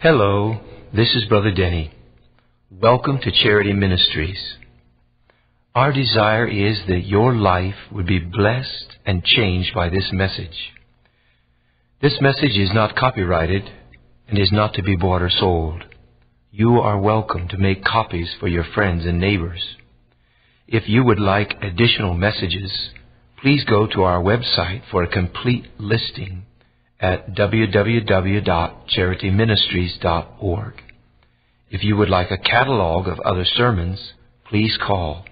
Hello, this is Brother Denny. Welcome to Charity Ministries. Our desire is that your life would be blessed and changed by this message. This message is not copyrighted and is not to be bought or sold. You are welcome to make copies for your friends and neighbors. If you would like additional messages, please go to our website for a complete listing at www.charityministries.org. If you would like a catalog of other sermons, please call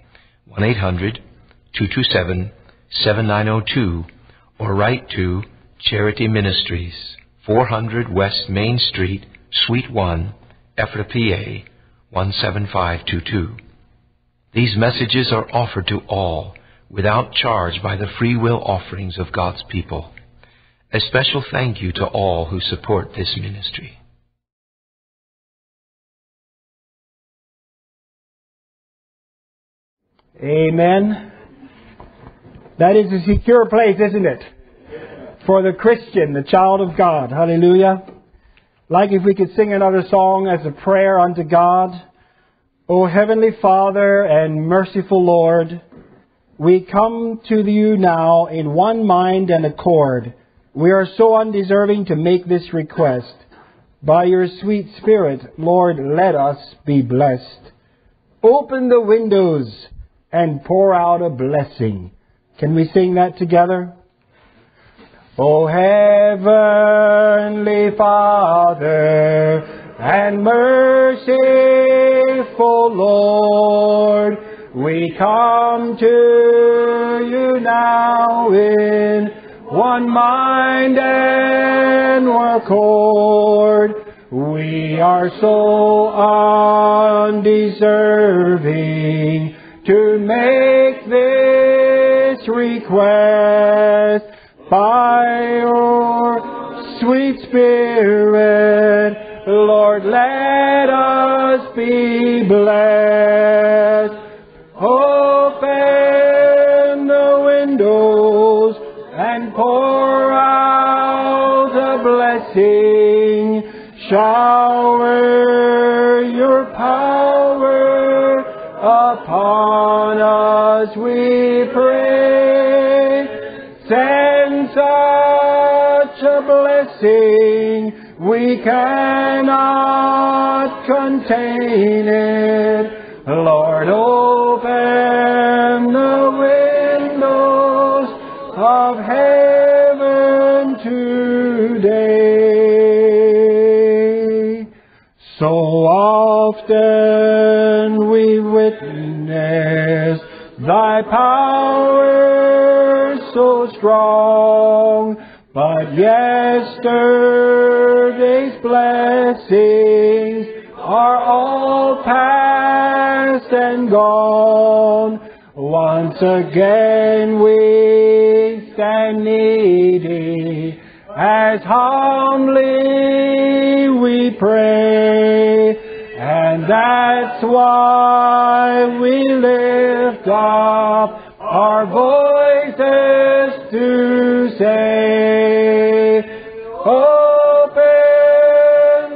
1 800 227 7902 or write to Charity Ministries, 400 West Main Street, Suite 1, Ephrata, PA 17522. These messages are offered to all without charge by the free will offerings of God's people. A special thank you to all who support this ministry. Amen. That is a secure place, isn't it? For the Christian, the child of God. Hallelujah. Like if we could sing another song as a prayer unto God. O Heavenly Father and merciful Lord, we come to you now in one mind and accord. We are so undeserving to make this request. By your sweet Spirit, Lord, let us be blessed. Open the windows and pour out a blessing. Can we sing that together? O Heavenly Father and merciful Lord, we come to you now in one mind and one accord. We are so undeserving to make this request by your sweet Spirit. Lord, let us be blessed. Open the windows and pour out a blessing. Shower your power upon us, we pray. Send such a blessing, we cannot contain it. Often we witness thy power so strong, but yesterday's blessings are all past and gone. Once again we stand needy as humbly we pray. And that's why we lift up our voices to say, Open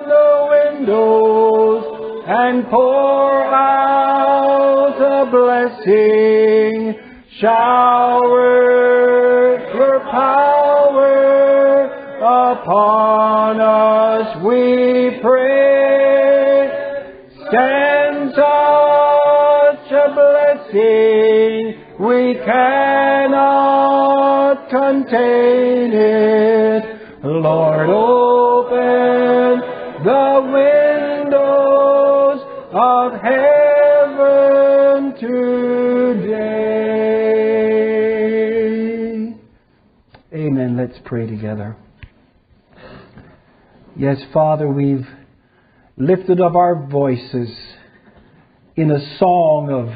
the windows and pour out a blessing. Shower your power we cannot contain it. Lord, open the windows of heaven today. Amen. Let's pray together. Yes, Father, we've lifted up our voices in a song of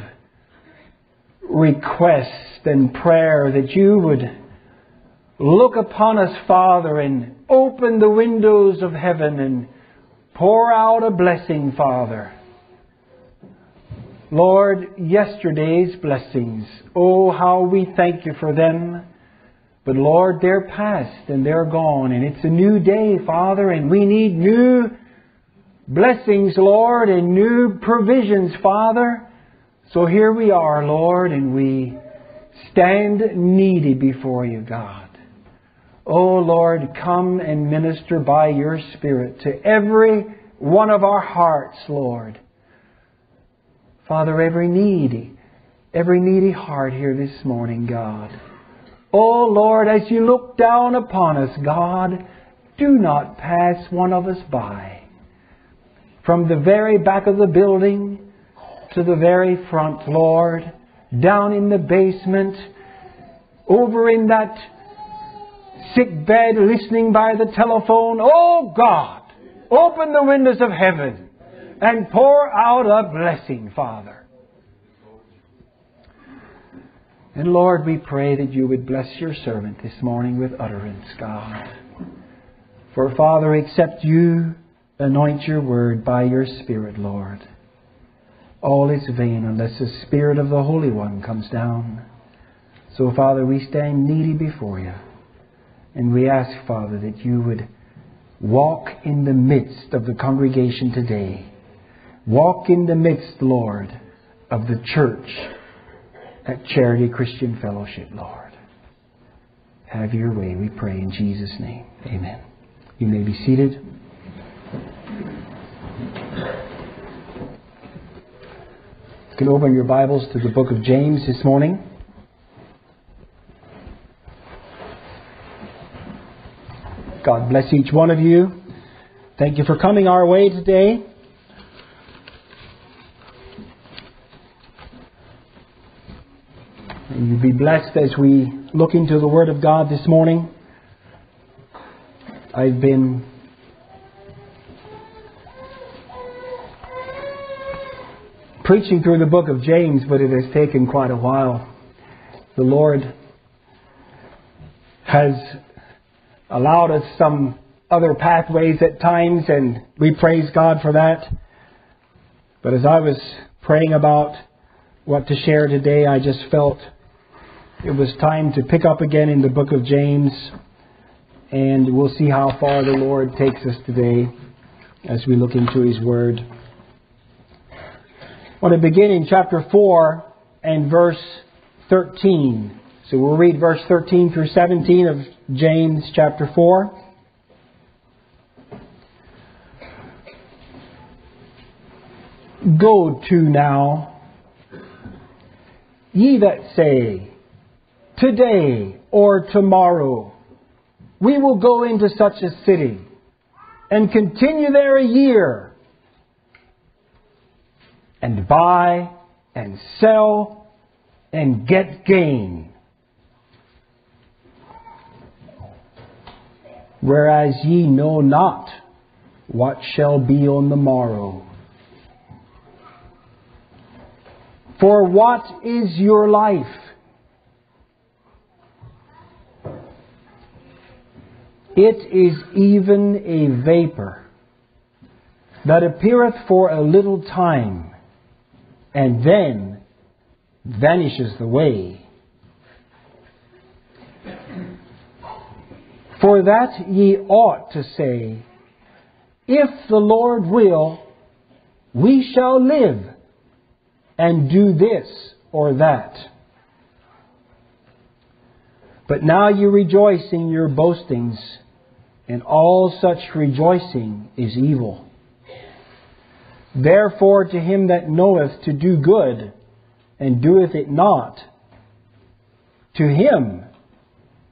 request and prayer that you would look upon us, Father, and open the windows of heaven and pour out a blessing, Father. Lord, yesterday's blessings, oh, how we thank you for them. But Lord, they're past and they're gone, and it's a new day, Father, and we need new blessings, Lord, and new provisions, Father. So here we are, Lord, and we stand needy before you, God. Oh, Lord, come and minister by your Spirit to every one of our hearts, Lord. Father, every needy, every needy heart here this morning, God. Oh, Lord, as you look down upon us, God, do not pass one of us by. From the very back of the building to the very front, Lord, down in the basement, over in that sick bed, listening by the telephone. Oh God, open the windows of heaven and pour out a blessing, Father. And Lord, we pray that you would bless your servant this morning with utterance, God. For Father, except you anoint your word by your Spirit, Lord, all is vain unless the Spirit of the Holy One comes down. So, Father, we stand needy before you. And we ask, Father, that you would walk in the midst of the congregation today. Walk in the midst, Lord, of the church at Charity Christian Fellowship, Lord. Have your way, we pray in Jesus' name. Amen. You may be seated. You can open your Bibles to the book of James this morning. God bless each one of you. Thank you for coming our way today. And you be blessed as we look into the Word of God this morning. I've been preaching through the book of James, but it has taken quite a while. The Lord has allowed us some other pathways at times, and we praise God for that. But as I was praying about what to share today, I just felt it was time to pick up again in the book of James, and we'll see how far the Lord takes us today as we look into His Word. Want to begin in chapter 4 and verse 13. So we'll read verse 13 through 17 of James chapter 4. Go to now, ye that say, Today or tomorrow, we will go into such a city and continue there a year and buy and sell and get gain. Whereas ye know not what shall be on the morrow. For what is your life? It is even a vapor that appeareth for a little time and then vanishes away. For that ye ought to say, If the Lord will, we shall live and do this or that. But now you rejoice in your boastings, and all such rejoicing is evil. Therefore, to him that knoweth to do good, and doeth it not, to him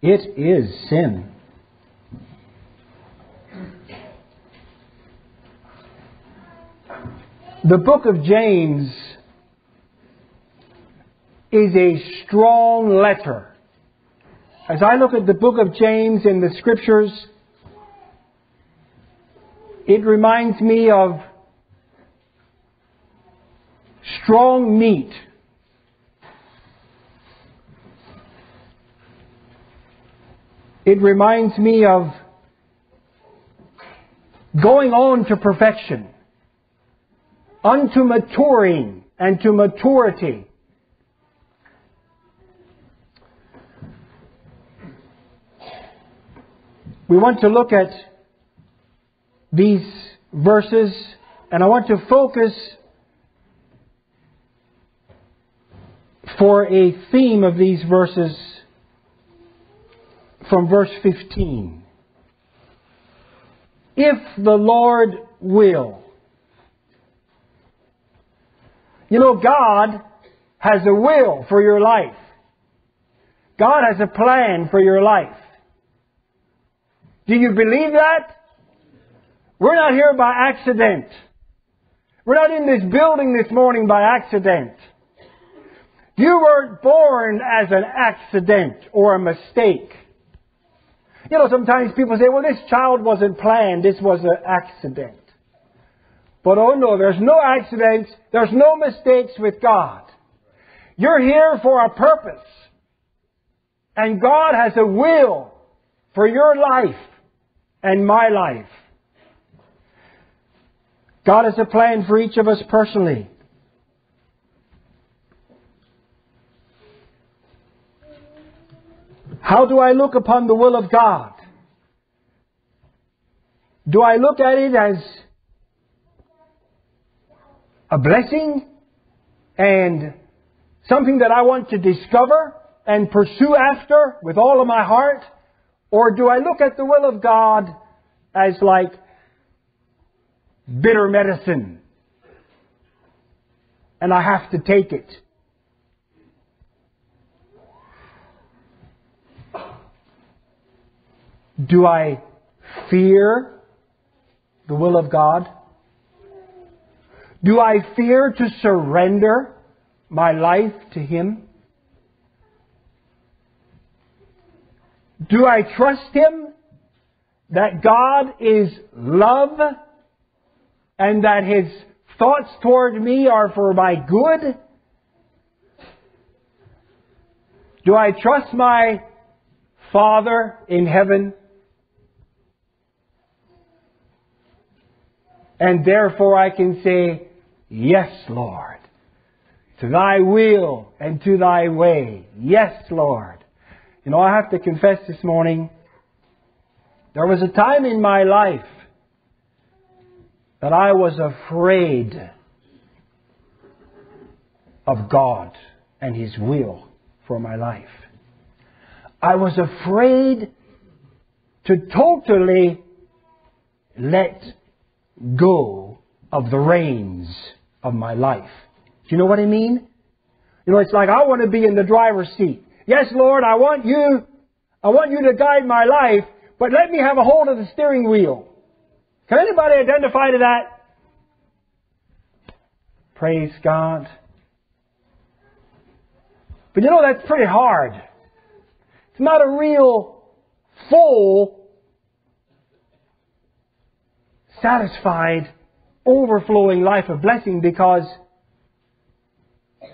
it is sin. The book of James is a strong letter. As I look at the book of James in the scriptures, it reminds me of strong meat. It reminds me of going on to perfection, unto maturing and to maturity. We want to look at these verses And I want to focus for a theme of these verses from verse 15. If the Lord will. You know, God has a will for your life. God has a plan for your life. Do you believe that? We're not here by accident. We're not in this building this morning by accident. You weren't born as an accident or a mistake. You know, sometimes people say, well, this child wasn't planned, this was an accident. But oh no, there's no accidents, there's no mistakes with God. You're here for a purpose. And God has a will for your life and my life. God has a plan for each of us personally. How do I look upon the will of God? Do I look at it as a blessing and something that I want to discover and pursue after with all of my heart? Or do I look at the will of God as like bitter medicine and I have to take it? Do I fear the will of God? Do I fear to surrender my life to Him? Do I trust Him that God is love and that His thoughts toward me are for my good? Do I trust my Father in heaven And therefore I can say, Yes, Lord. To thy will and to thy way. Yes, Lord. You know, I have to confess this morning, there was a time in my life that I was afraid of God and His will for my life. I was afraid to totally let go of the reins of my life. Do you know what I mean? You know, it's like I want to be in the driver's seat. Yes, Lord, I want you, I want you to guide my life, but let me have a hold of the steering wheel. Can anybody identify to that? Praise God. But you know, that's pretty hard. It's not a real full satisfied, overflowing life of blessing because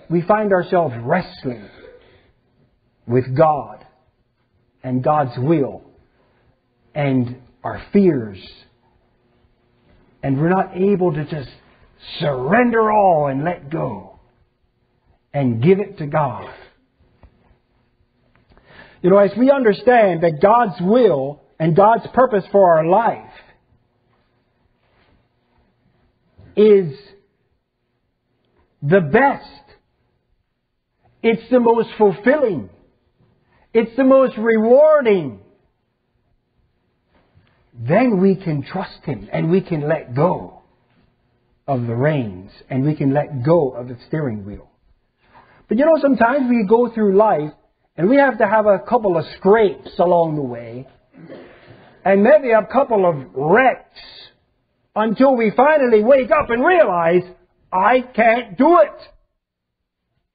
we find ourselves wrestling with God and God's will and our fears. And we're not able to just surrender all and let go and give it to God. You know, as we understand that God's will and God's purpose for our life is the best. It's the most fulfilling. It's the most rewarding. Then we can trust Him and we can let go of the reins and we can let go of the steering wheel. But you know, sometimes we go through life and we have to have a couple of scrapes along the way and maybe a couple of wrecks until we finally wake up and realize, I can't do it.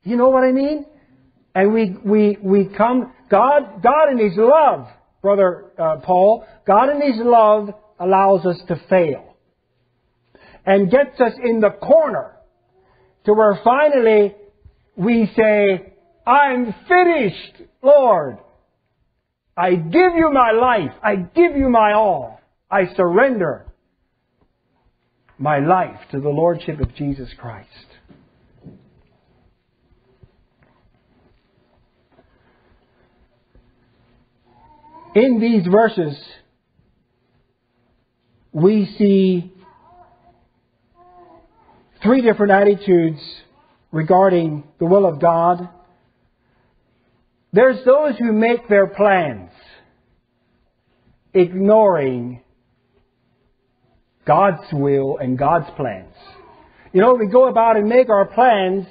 You know what I mean? And we, we, we come, God, God in His love, Brother uh, Paul, God in His love allows us to fail. And gets us in the corner to where finally we say, I'm finished, Lord. I give you my life. I give you my all. I surrender my life to the Lordship of Jesus Christ. In these verses, we see three different attitudes regarding the will of God. There's those who make their plans, ignoring God's will and God's plans. You know, we go about and make our plans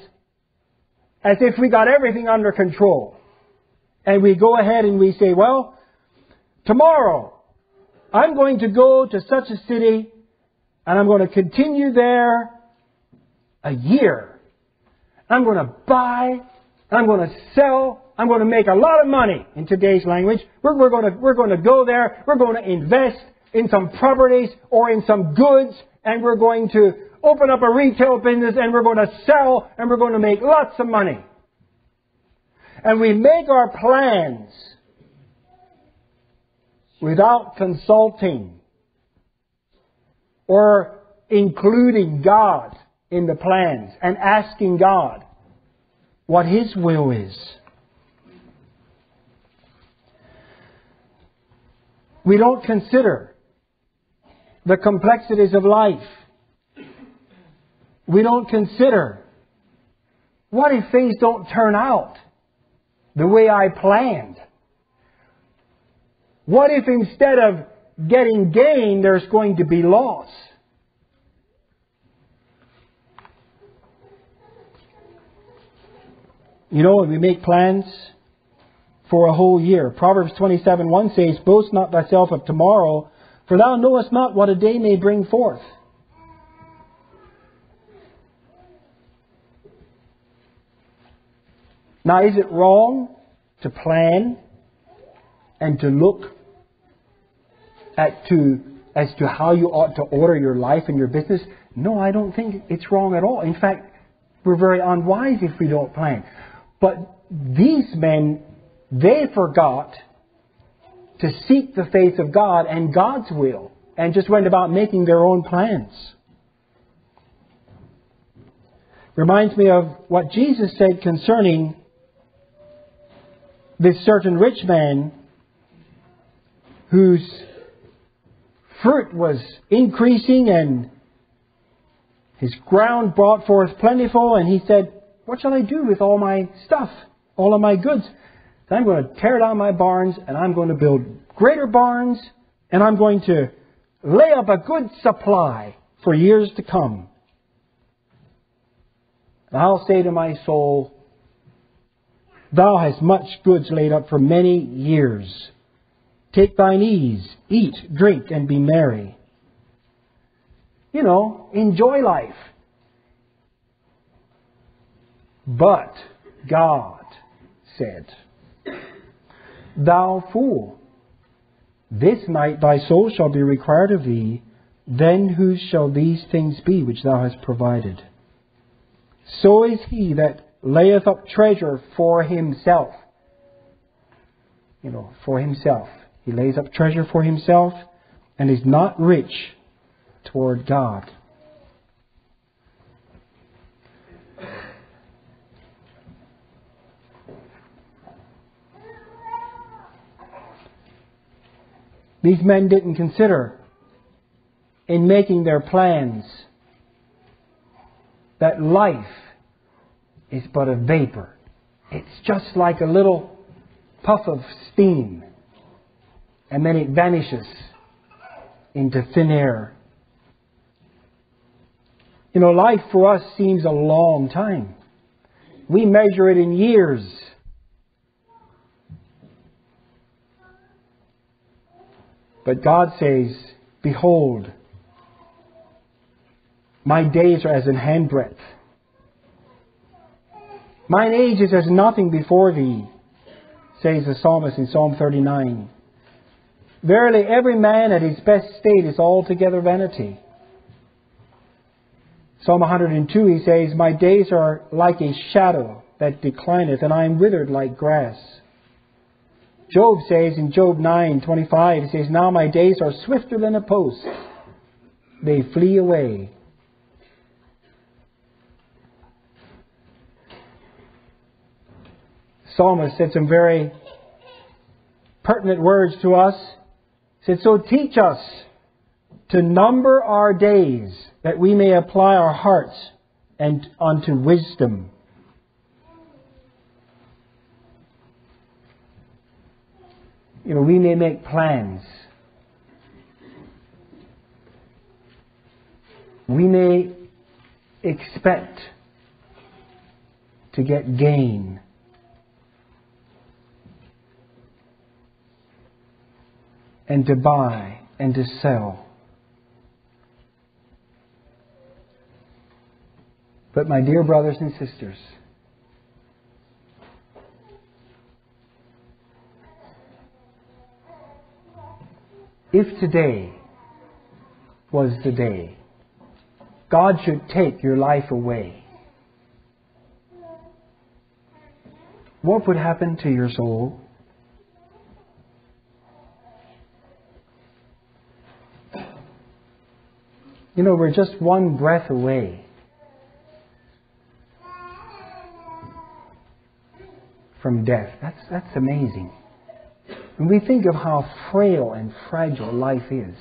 as if we got everything under control. And we go ahead and we say, well, tomorrow I'm going to go to such a city and I'm going to continue there a year. I'm going to buy, I'm going to sell, I'm going to make a lot of money in today's language. We're, we're, going to, we're going to go there, we're going to invest in some properties or in some goods, and we're going to open up a retail business and we're going to sell and we're going to make lots of money. And we make our plans without consulting or including God in the plans and asking God what His will is. We don't consider the complexities of life. We don't consider what if things don't turn out the way I planned? What if instead of getting gain, there's going to be loss? You know, when we make plans for a whole year, Proverbs 27 1 says, Boast not thyself of tomorrow, for thou knowest not what a day may bring forth. Now, is it wrong to plan and to look at to as to how you ought to order your life and your business? No, I don't think it's wrong at all. In fact, we're very unwise if we don't plan. But these men, they forgot to seek the face of God and God's will and just went about making their own plans. Reminds me of what Jesus said concerning this certain rich man whose fruit was increasing and his ground brought forth plentiful, and he said, What shall I do with all my stuff, all of my goods? I'm going to tear down my barns, and I'm going to build greater barns, and I'm going to lay up a good supply for years to come. And I'll say to my soul, Thou hast much goods laid up for many years. Take thine ease, eat, drink, and be merry. You know, enjoy life. But God said, Thou fool, this night thy soul shall be required of thee, then whose shall these things be which thou hast provided? So is he that layeth up treasure for himself. You know, for himself. He lays up treasure for himself and is not rich toward God. These men didn't consider in making their plans that life is but a vapor. It's just like a little puff of steam, and then it vanishes into thin air. You know, life for us seems a long time. We measure it in years. But God says, Behold, my days are as an handbreadth. Mine age is as nothing before thee, says the psalmist in Psalm 39. Verily, every man at his best state is altogether vanity. Psalm 102, he says, My days are like a shadow that declineth, and I am withered like grass. Job says in Job 9:25, he says, Now my days are swifter than a post; they flee away. psalmist said some very pertinent words to us. He said, So teach us to number our days that we may apply our hearts and unto wisdom. You know, we may make plans. We may expect to get gain. And to buy and to sell. But, my dear brothers and sisters, if today was the day God should take your life away, what would happen to your soul? You know, we're just one breath away from death. That's, that's amazing. When we think of how frail and fragile life is.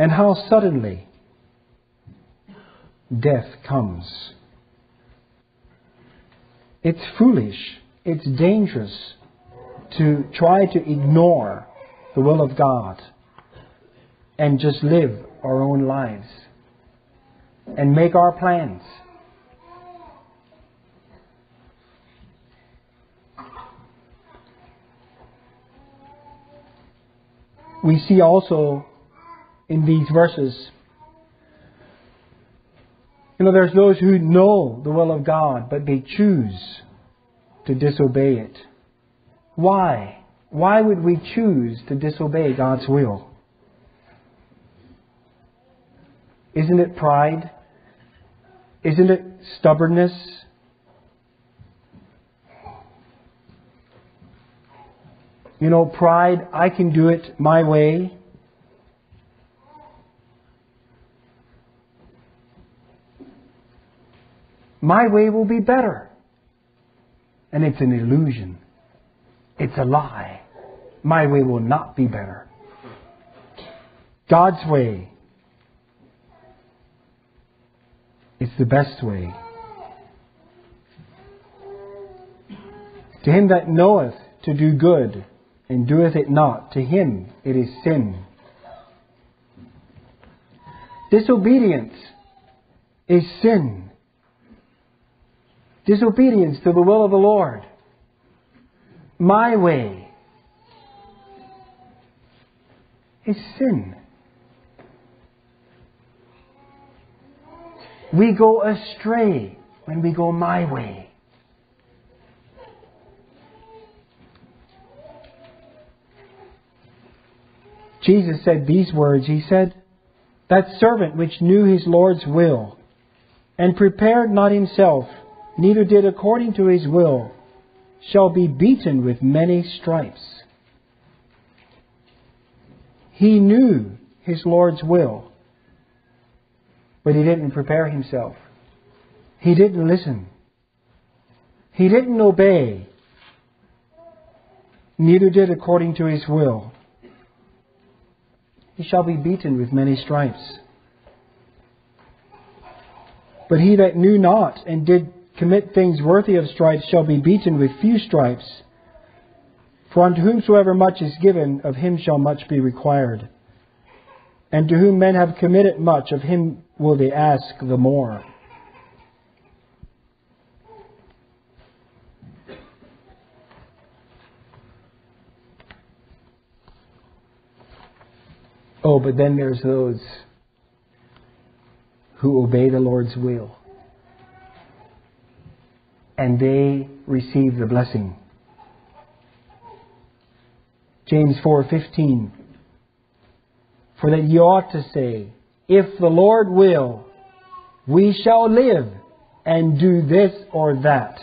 And how suddenly death comes. It's foolish, it's dangerous to try to ignore the will of God and just live our own lives and make our plans. We see also in these verses, you know, there's those who know the will of God, but they choose to disobey it. Why? Why would we choose to disobey God's will? Isn't it pride? Isn't it stubbornness? You know, pride, I can do it my way. My way will be better. And it's an illusion. It's a lie. My way will not be better. God's way is the best way. To him that knoweth to do good and doeth it not, to him it is sin. Disobedience is sin. Disobedience to the will of the Lord. My way is sin. We go astray when we go my way. Jesus said these words. He said, That servant which knew his Lord's will, and prepared not himself, neither did according to his will, shall be beaten with many stripes. He knew his Lord's will, but he didn't prepare himself. He didn't listen. He didn't obey. Neither did according to his will. He shall be beaten with many stripes. But he that knew not and did commit things worthy of stripes shall be beaten with few stripes. For unto whomsoever much is given, of him shall much be required. And to whom men have committed much, of him will they ask the more. Oh, but then there's those who obey the Lord's will. And they receive the blessing. James 4:15 For that you ought to say, if the Lord will, we shall live and do this or that.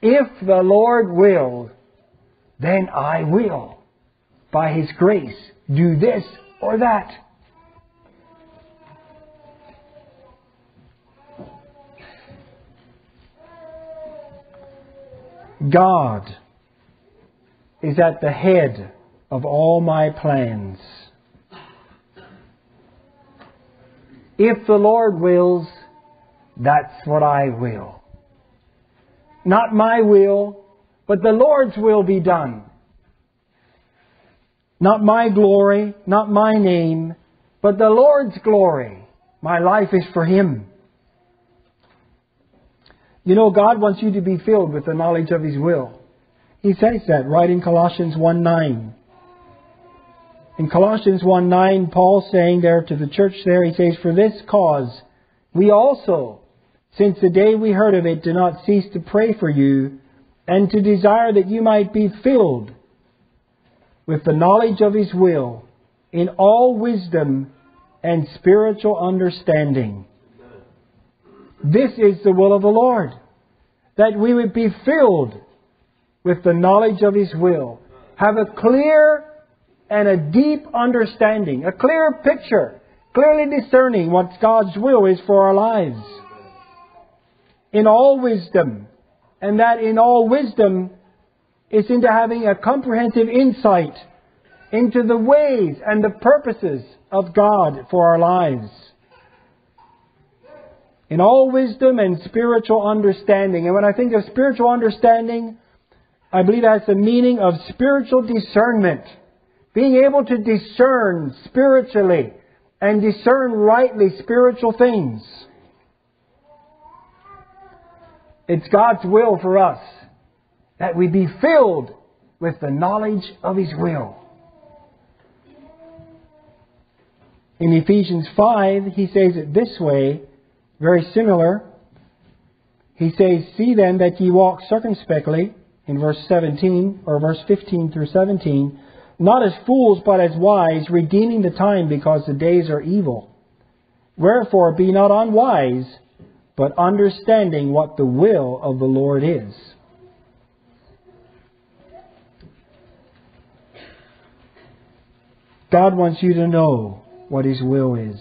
If the Lord will, then I will, by His grace, do this or that. God is at the head of all my plans. If the Lord wills, that's what I will. Not my will, but the Lord's will be done. Not my glory, not my name, but the Lord's glory. My life is for Him. You know, God wants you to be filled with the knowledge of His will. He says that right in Colossians 1 9. In Colossians 1 9, Paul saying there to the church there, he says, For this cause we also, since the day we heard of it, do not cease to pray for you and to desire that you might be filled with the knowledge of His will in all wisdom and spiritual understanding. This is the will of the Lord, that we would be filled with the knowledge of His will, have a clear and a deep understanding, a clear picture, clearly discerning what God's will is for our lives. In all wisdom, and that in all wisdom is into having a comprehensive insight into the ways and the purposes of God for our lives. In all wisdom and spiritual understanding. And when I think of spiritual understanding, I believe that's the meaning of spiritual discernment. Being able to discern spiritually and discern rightly spiritual things. It's God's will for us that we be filled with the knowledge of His will. In Ephesians 5, he says it this way, very similar. He says, See then that ye walk circumspectly, in verse 17, or verse 15 through 17, not as fools, but as wise, redeeming the time because the days are evil. Wherefore be not unwise, but understanding what the will of the Lord is. God wants you to know what His will is.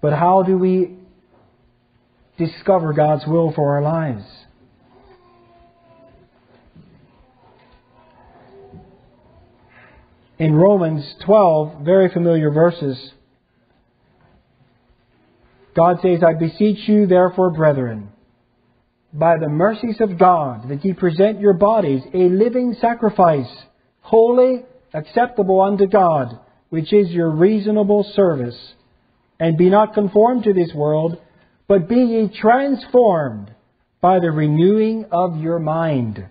But how do we discover God's will for our lives? In Romans 12, very familiar verses, God says, I beseech you, therefore, brethren, by the mercies of God, that ye present your bodies a living sacrifice, holy, acceptable unto God, which is your reasonable service. And be not conformed to this world, but be ye transformed by the renewing of your mind,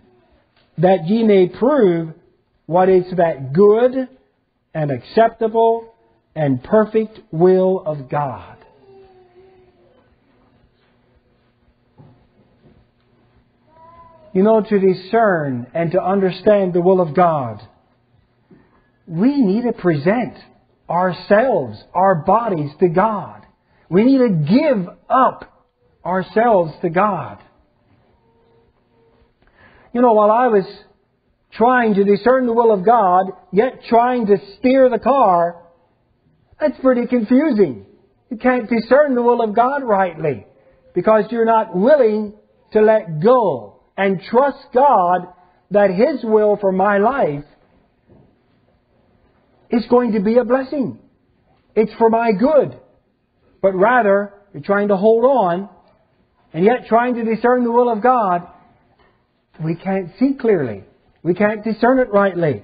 that ye may prove what is that good and acceptable and perfect will of God. You know, to discern and to understand the will of God we need to present ourselves, our bodies to God. We need to give up ourselves to God. You know, while I was trying to discern the will of God, yet trying to steer the car, that's pretty confusing. You can't discern the will of God rightly because you're not willing to let go and trust God that His will for my life is going to be a blessing. It's for my good. But rather, you're trying to hold on and yet trying to discern the will of God. We can't see clearly. We can't discern it rightly.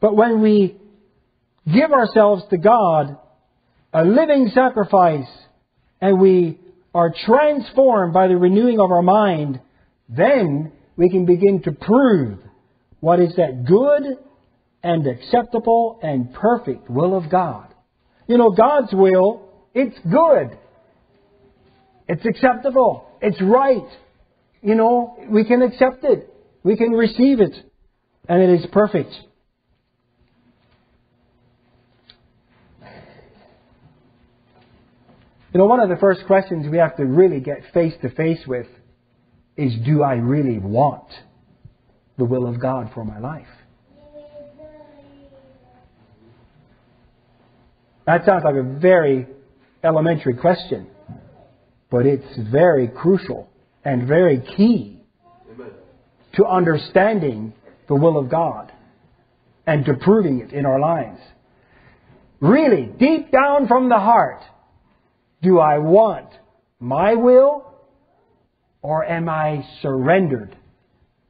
But when we give ourselves to God, a living sacrifice, and we are transformed by the renewing of our mind, then we can begin to prove what is that good and acceptable and perfect will of God. You know, God's will, it's good. It's acceptable. It's right. You know, we can accept it. We can receive it. And it is perfect. You know, one of the first questions we have to really get face to face with is do I really want the will of God for my life? That sounds like a very elementary question, but it's very crucial and very key. To understanding the will of God and to proving it in our lives. Really, deep down from the heart, do I want my will or am I surrendered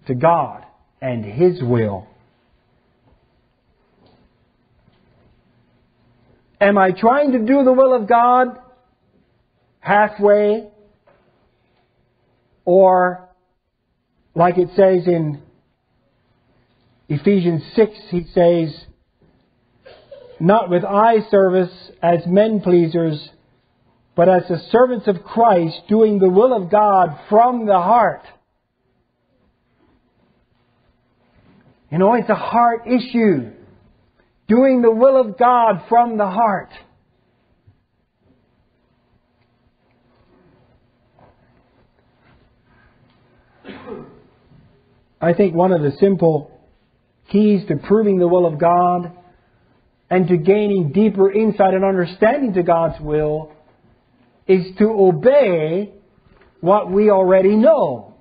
to God and His will? Am I trying to do the will of God halfway? Or, like it says in Ephesians 6, he says, not with eye service as men pleasers, but as the servants of Christ, doing the will of God from the heart. You know, it's a heart issue. Doing the will of God from the heart. I think one of the simple keys to proving the will of God and to gaining deeper insight and understanding to God's will is to obey what we already know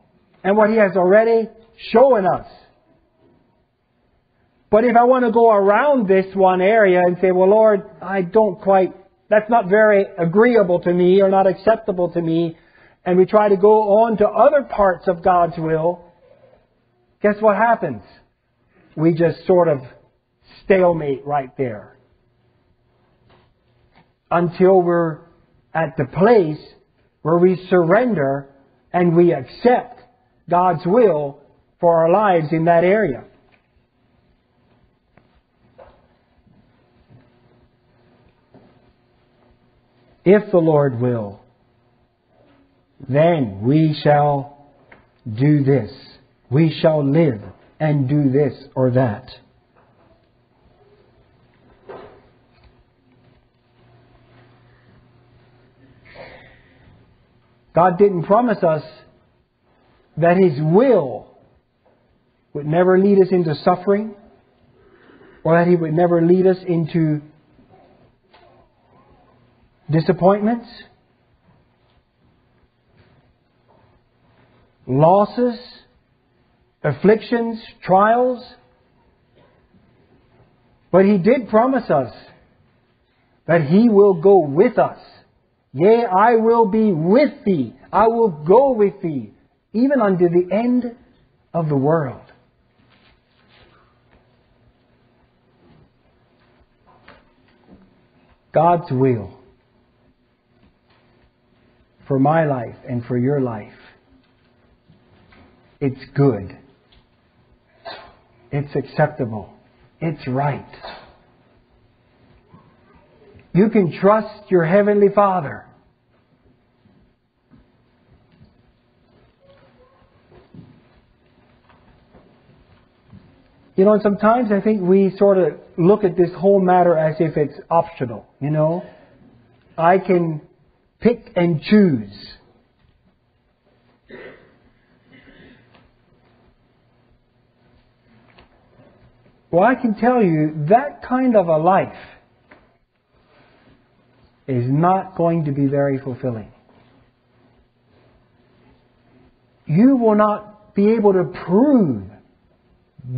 and what He has already shown us. But if I want to go around this one area and say, well, Lord, I don't quite, that's not very agreeable to me or not acceptable to me, and we try to go on to other parts of God's will, guess what happens? We just sort of stalemate right there. Until we're at the place where we surrender and we accept God's will for our lives in that area. If the Lord will, then we shall do this. We shall live and do this or that. God didn't promise us that His will would never lead us into suffering or that He would never lead us into disappointments, losses, afflictions, trials. But He did promise us that He will go with us Yea, I will be with thee. I will go with thee, even unto the end of the world. God's will for my life and for your life. It's good. It's acceptable. It's right. You can trust your Heavenly Father. You know, and sometimes I think we sort of look at this whole matter as if it's optional, you know. I can pick and choose. Well, I can tell you that kind of a life is not going to be very fulfilling. You will not be able to prove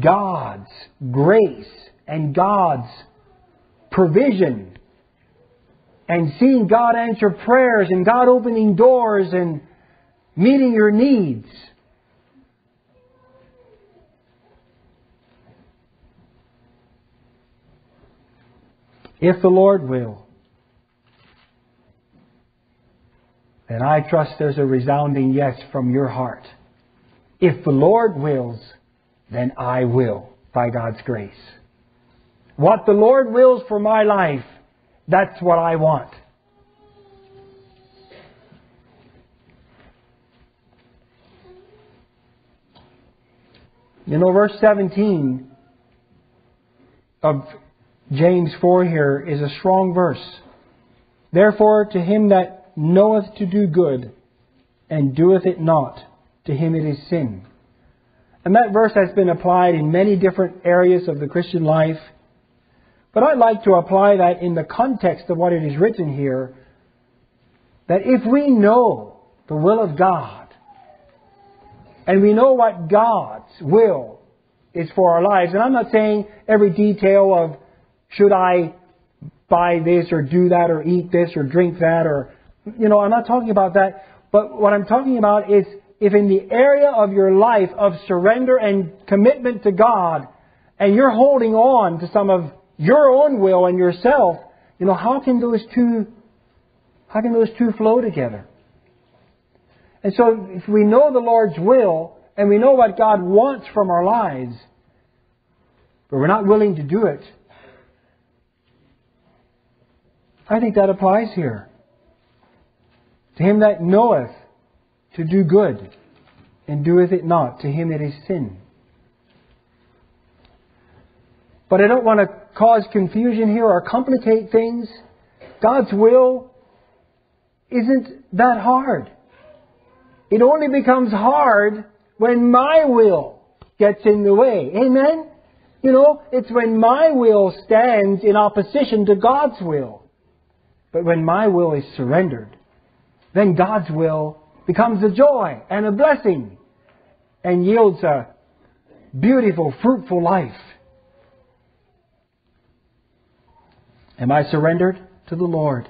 God's grace and God's provision and seeing God answer prayers and God opening doors and meeting your needs. If the Lord will. then I trust there's a resounding yes from your heart. If the Lord wills, then I will, by God's grace. What the Lord wills for my life, that's what I want. You know, verse 17 of James 4 here is a strong verse. Therefore, to him that knoweth to do good, and doeth it not, to him it is sin. And that verse has been applied in many different areas of the Christian life. But I'd like to apply that in the context of what it is written here that if we know the will of God, and we know what God's will is for our lives. And I'm not saying every detail of should I buy this or do that or eat this or drink that or, you know, I'm not talking about that. But what I'm talking about is if in the area of your life of surrender and commitment to God, and you're holding on to some of your own will and yourself, you know, how can those two, how can those two flow together? And so if we know the Lord's will and we know what God wants from our lives, but we're not willing to do it, I think that applies here. To him that knoweth to do good and doeth it not, to him it is sin. But I don't want to cause confusion here or complicate things. God's will isn't that hard. It only becomes hard when my will gets in the way. Amen? You know, it's when my will stands in opposition to God's will. But when my will is surrendered, then God's will becomes a joy and a blessing and yields a beautiful, fruitful life. Am I surrendered to the Lord?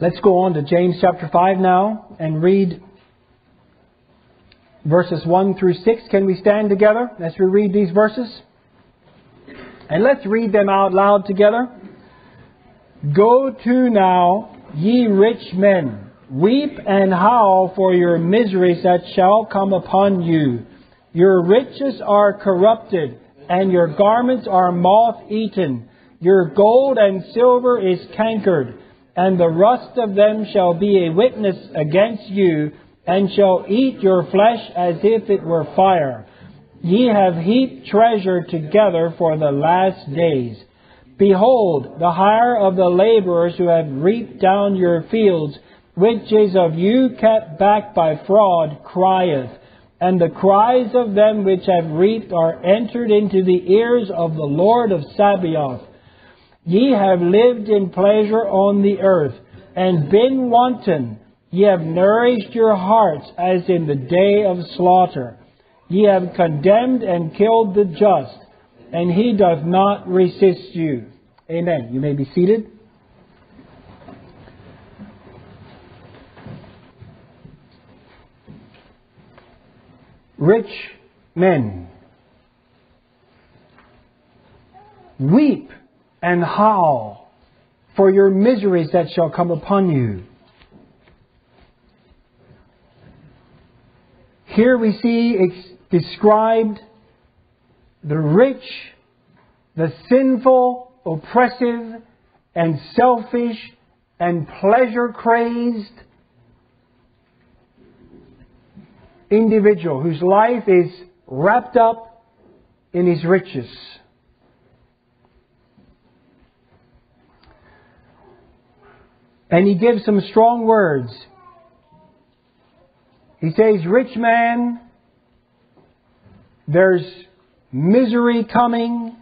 Let's go on to James chapter 5 now and read verses 1 through 6. Can we stand together as we read these verses? And let's read them out loud together. Go to now, ye rich men, weep and howl for your miseries that shall come upon you. Your riches are corrupted, and your garments are moth eaten. Your gold and silver is cankered, and the rust of them shall be a witness against you, and shall eat your flesh as if it were fire. Ye have heaped treasure together for the last days. Behold, the hire of the laborers who have reaped down your fields, which is of you kept back by fraud, crieth. And the cries of them which have reaped are entered into the ears of the Lord of Sabaoth. Ye have lived in pleasure on the earth, and been wanton. Ye have nourished your hearts as in the day of slaughter. Ye have condemned and killed the just, and he doth not resist you. Amen. You may be seated. Rich men, weep and howl for your miseries that shall come upon you. Here we see described the rich, the sinful, oppressive, and selfish, and pleasure crazed individual whose life is wrapped up in his riches. And he gives some strong words. He says, Rich man, there's misery coming.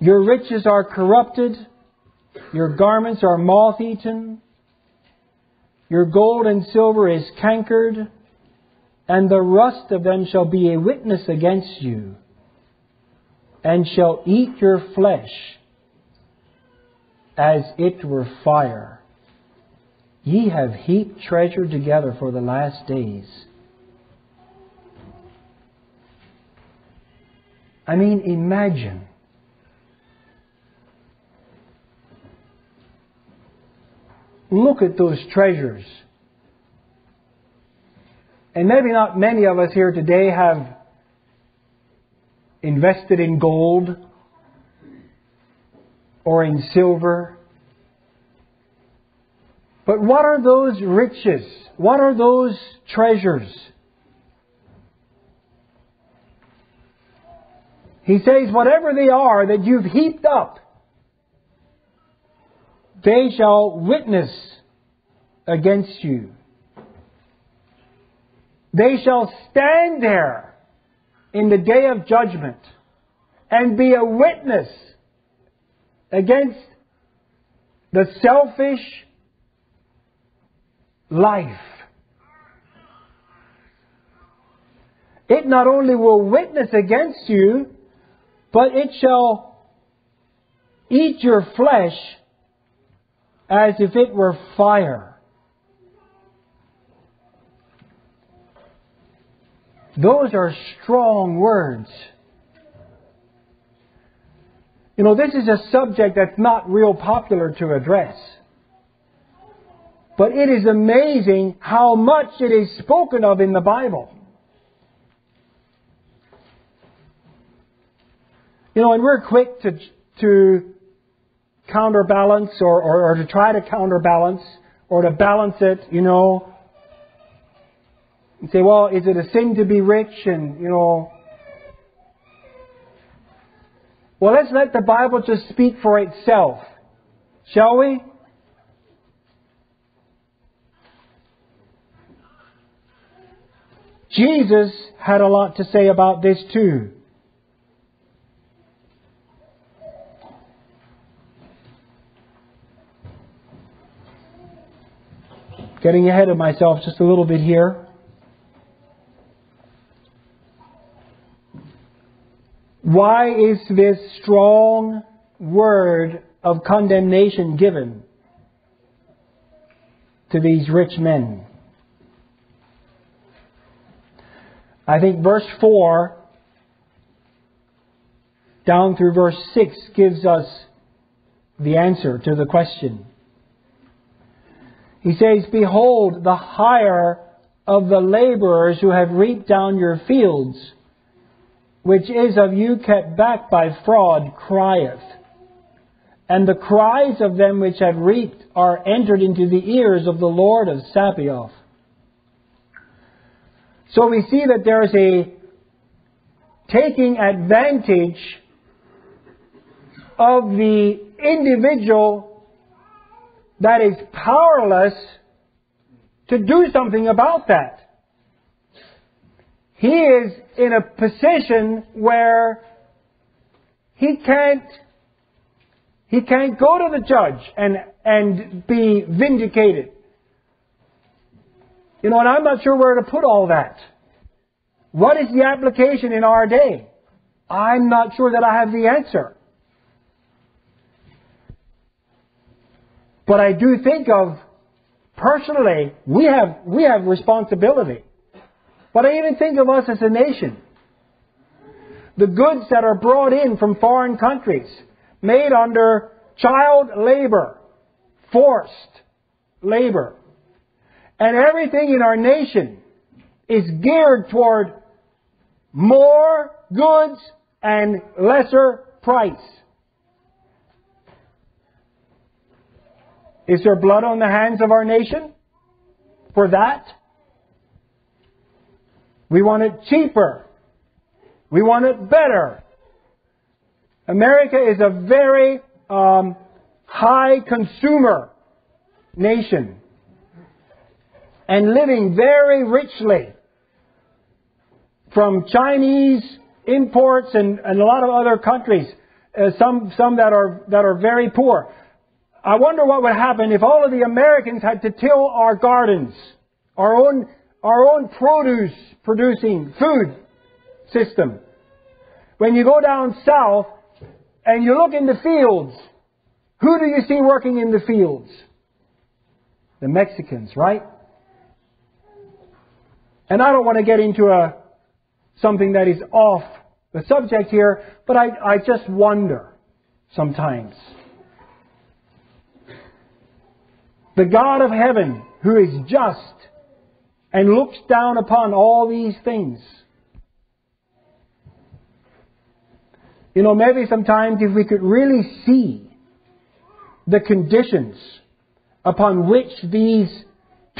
Your riches are corrupted. Your garments are moth eaten. Your gold and silver is cankered, and the rust of them shall be a witness against you, and shall eat your flesh as it were fire. Ye have heaped treasure together for the last days. I mean, imagine Look at those treasures. And maybe not many of us here today have invested in gold or in silver. But what are those riches? What are those treasures? He says, whatever they are that you've heaped up, they shall witness against you. They shall stand there in the day of judgment and be a witness against the selfish life. It not only will witness against you, but it shall eat your flesh as if it were fire. Those are strong words. You know, this is a subject that's not real popular to address. But it is amazing how much it is spoken of in the Bible. You know, and we're quick to, to counterbalance or, or, or to try to counterbalance or to balance it, you know. And say, well, is it a sin to be rich? And, you know. Well, let's let the Bible just speak for itself. Shall we? Jesus had a lot to say about this too. Getting ahead of myself just a little bit here. Why is this strong word of condemnation given to these rich men? I think verse 4 down through verse 6 gives us the answer to the question. He says, Behold, the hire of the laborers who have reaped down your fields, which is of you kept back by fraud, crieth. And the cries of them which have reaped are entered into the ears of the Lord of Sabaoth. So we see that there's a taking advantage of the individual that is powerless to do something about that. He is in a position where he can't he can't go to the judge and and be vindicated. You know, and I'm not sure where to put all that. What is the application in our day? I'm not sure that I have the answer. But I do think of personally, we have we have responsibility. But I even think of us as a nation. The goods that are brought in from foreign countries, made under child labor, forced labor, and everything in our nation is geared toward more goods and lesser price. Is there blood on the hands of our nation for that? We want it cheaper. We want it better. America is a very um, high consumer nation and living very richly from Chinese imports and, and a lot of other countries, uh, some, some that, are, that are very poor. I wonder what would happen if all of the Americans had to till our gardens, our own, our own produce producing food system. When you go down south and you look in the fields, who do you see working in the fields? The Mexicans, right? And I don't want to get into a, something that is off the subject here, but I, I just wonder sometimes. The God of heaven, who is just and looks down upon all these things. You know, maybe sometimes if we could really see the conditions upon which these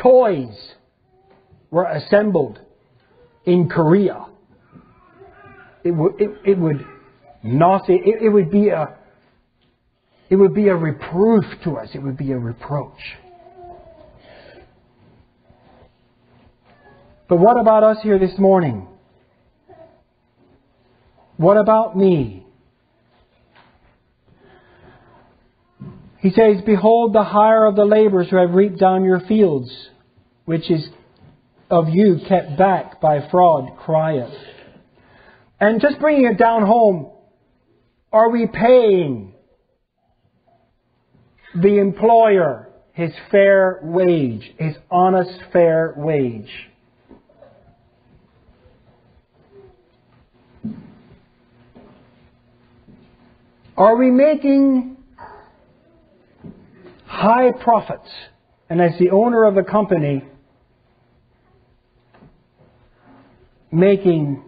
toys were assembled in Korea, it would, it, it would not, it, it would be a, it would be a reproof to us. It would be a reproach. But what about us here this morning? What about me? He says, Behold the hire of the laborers who have reaped down your fields, which is of you kept back by fraud, crieth. And just bringing it down home, are we paying the employer his fair wage, his honest fair wage? Are we making high profits? And as the owner of the company, making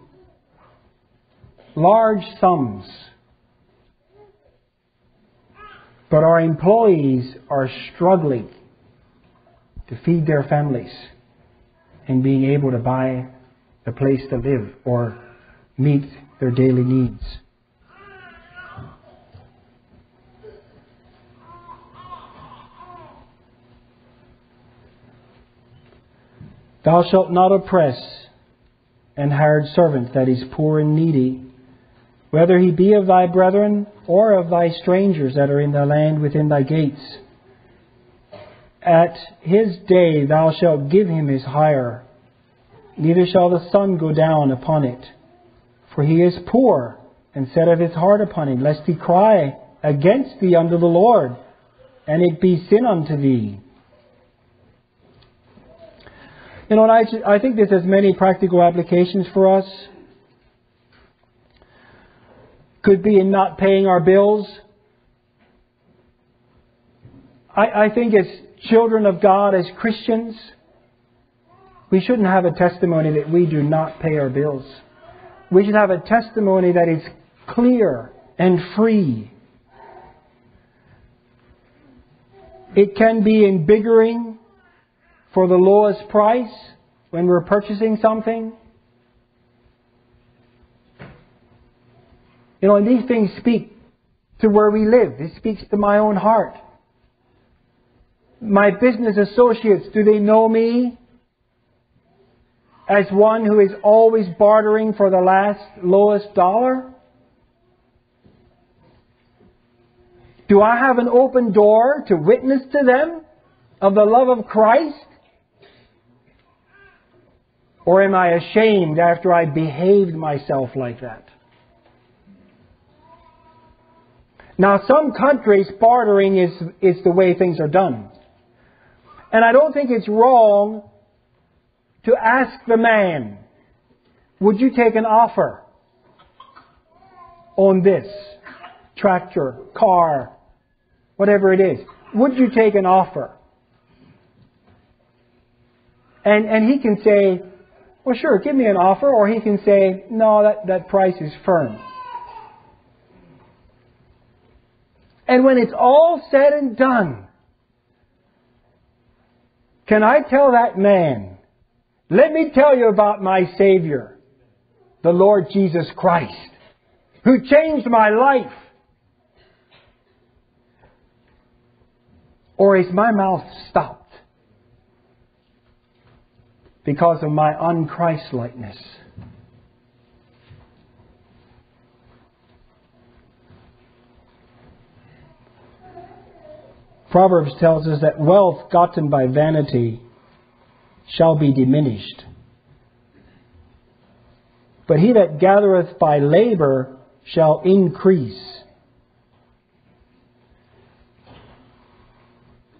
large sums. But our employees are struggling to feed their families and being able to buy a place to live or meet their daily needs. Thou shalt not oppress an hired servant that is poor and needy, whether he be of thy brethren or of thy strangers that are in thy land within thy gates. At his day thou shalt give him his hire, neither shall the sun go down upon it. For he is poor, and set of his heart upon him, lest he cry against thee unto the Lord, and it be sin unto thee. You know, and I, I think this has many practical applications for us. Could be in not paying our bills. I, I think as children of God, as Christians, we shouldn't have a testimony that we do not pay our bills. We should have a testimony that is clear and free. It can be invigorating for the lowest price when we're purchasing something. You know, and these things speak to where we live. It speaks to my own heart. My business associates, do they know me as one who is always bartering for the last lowest dollar? Do I have an open door to witness to them of the love of Christ? Or am I ashamed after I behaved myself like that? Now, some countries, bartering is, is the way things are done. And I don't think it's wrong to ask the man, would you take an offer on this tractor, car, whatever it is? Would you take an offer? And, and he can say, well, sure, give me an offer, or he can say, no, that, that price is firm. And when it's all said and done, can I tell that man, let me tell you about my Savior, the Lord Jesus Christ, who changed my life? Or is my mouth stopped? Because of my unChristlikeness. Proverbs tells us that wealth gotten by vanity shall be diminished. But he that gathereth by labor shall increase.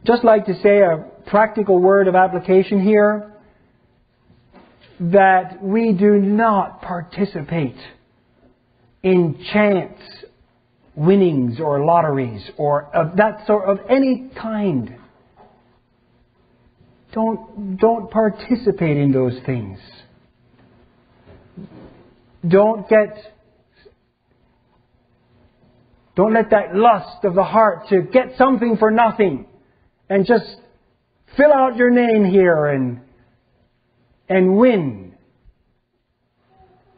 Just like to say a practical word of application here that we do not participate in chance winnings or lotteries or of that sort of any kind. Don't, don't participate in those things. Don't get, don't let that lust of the heart to get something for nothing and just fill out your name here and and win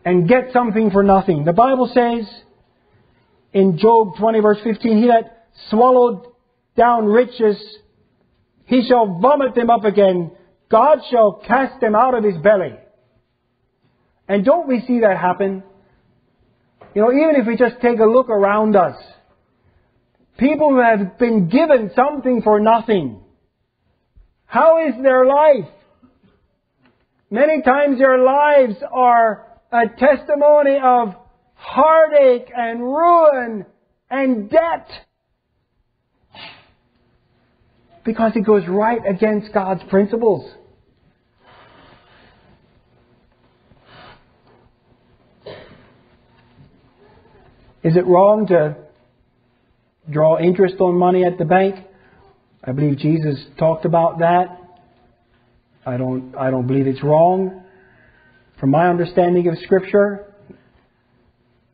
and get something for nothing. The Bible says in Job 20 verse 15, He that swallowed down riches, he shall vomit them up again. God shall cast them out of his belly. And don't we see that happen? You know, even if we just take a look around us, People who have been given something for nothing. How is their life? Many times their lives are a testimony of heartache and ruin and debt. Because it goes right against God's principles. Is it wrong to draw interest on money at the bank? I believe Jesus talked about that. I don't, I don't believe it's wrong. From my understanding of Scripture, I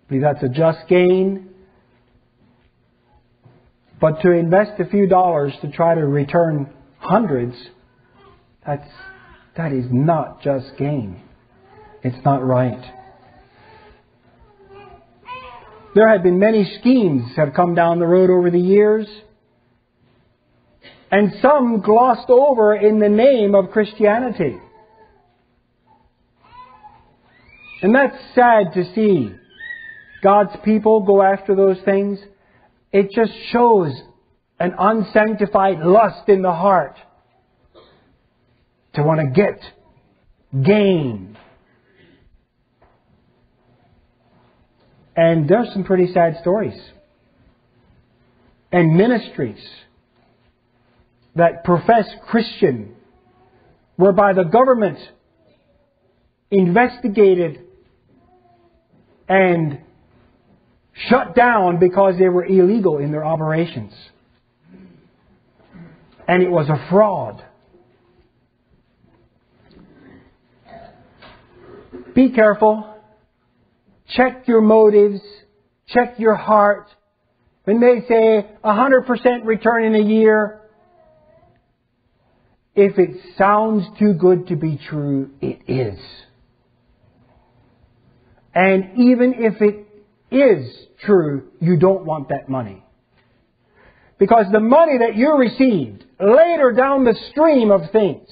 believe that's a just gain. But to invest a few dollars to try to return hundreds, that's, that is not just gain. It's not right. There have been many schemes have come down the road over the years, and some glossed over in the name of Christianity. And that's sad to see. God's people go after those things. It just shows an unsanctified lust in the heart to want to get gain And there's some pretty sad stories. And ministries that profess Christian, whereby the government investigated and shut down because they were illegal in their operations. And it was a fraud. Be careful. Check your motives. Check your heart. When they say 100% return in a year, if it sounds too good to be true, it is. And even if it is true, you don't want that money. Because the money that you received later down the stream of things,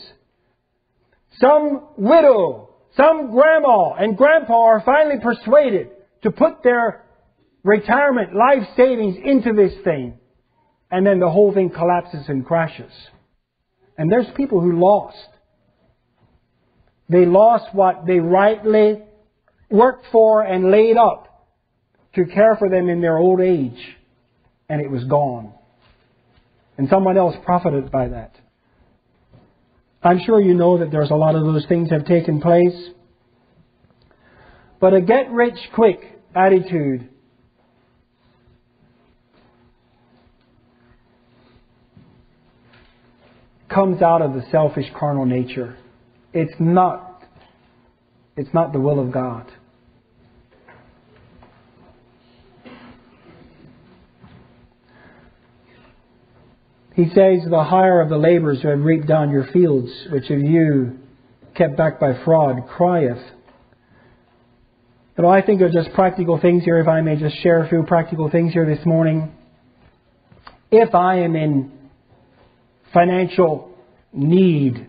some widow some grandma and grandpa are finally persuaded to put their retirement life savings into this thing. And then the whole thing collapses and crashes. And there's people who lost. They lost what they rightly worked for and laid up to care for them in their old age. And it was gone. And someone else profited by that. I'm sure you know that there's a lot of those things have taken place. But a get rich quick attitude comes out of the selfish carnal nature. It's not it's not the will of God. He says, The hire of the laborers who have reaped down your fields, which of you kept back by fraud, crieth. But I think of just practical things here, if I may just share a few practical things here this morning. If I am in financial need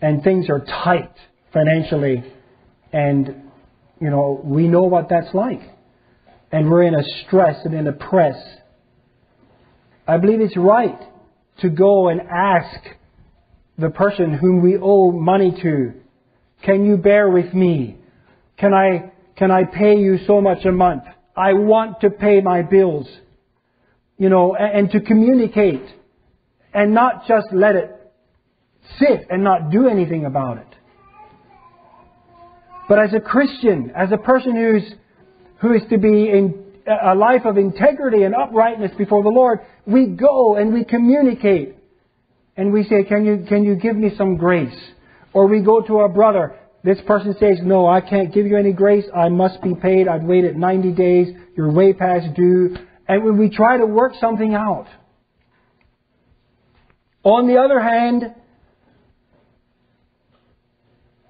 and things are tight financially, and, you know, we know what that's like, and we're in a stress and in a press, I believe it's right to go and ask the person whom we owe money to, can you bear with me? Can I, can I pay you so much a month? I want to pay my bills. You know, and, and to communicate and not just let it sit and not do anything about it. But as a Christian, as a person who's, who is to be in a life of integrity and uprightness before the Lord, we go and we communicate. And we say, can you, can you give me some grace? Or we go to our brother. This person says, no, I can't give you any grace. I must be paid. I've waited 90 days. You're way past due. And when we try to work something out. On the other hand,